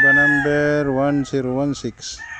Number 1016.